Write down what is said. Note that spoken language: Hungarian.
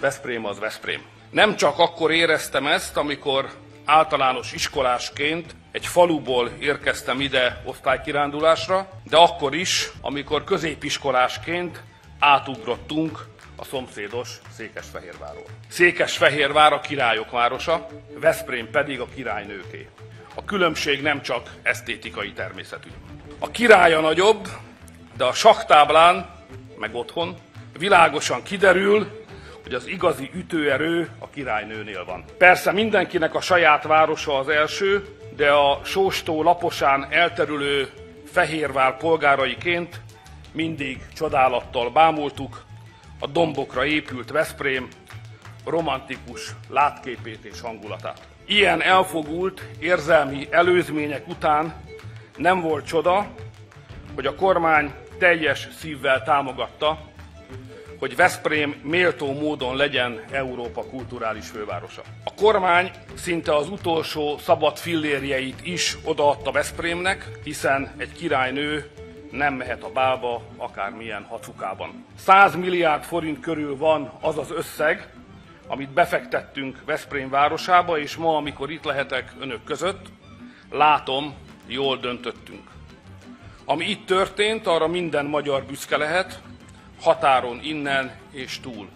Veszprém az Veszprém. Nem csak akkor éreztem ezt, amikor általános iskolásként egy faluból érkeztem ide osztálykirándulásra, de akkor is, amikor középiskolásként átugrottunk a szomszédos Székesfehérvárról. Székesfehérvár a királyok városa, Veszprém pedig a királynőké. A különbség nem csak esztétikai természetű. A királya nagyobb, de a saktáblán, meg otthon, világosan kiderül, hogy az igazi ütőerő a királynőnél van. Persze mindenkinek a saját városa az első, de a sóstó laposán elterülő Fehérvár polgáraiként mindig csodálattal bámultuk a dombokra épült Veszprém romantikus látképét és hangulatát. Ilyen elfogult érzelmi előzmények után nem volt csoda, hogy a kormány teljes szívvel támogatta, hogy Veszprém méltó módon legyen Európa kulturális fővárosa. A kormány szinte az utolsó szabad fillérjeit is odaadta Veszprémnek, hiszen egy királynő nem mehet a bálba akármilyen hacukában. 100 milliárd forint körül van az az összeg, amit befektettünk Veszprém városába, és ma, amikor itt lehetek önök között, látom, jól döntöttünk. Ami itt történt, arra minden magyar büszke lehet, határon innen és túl.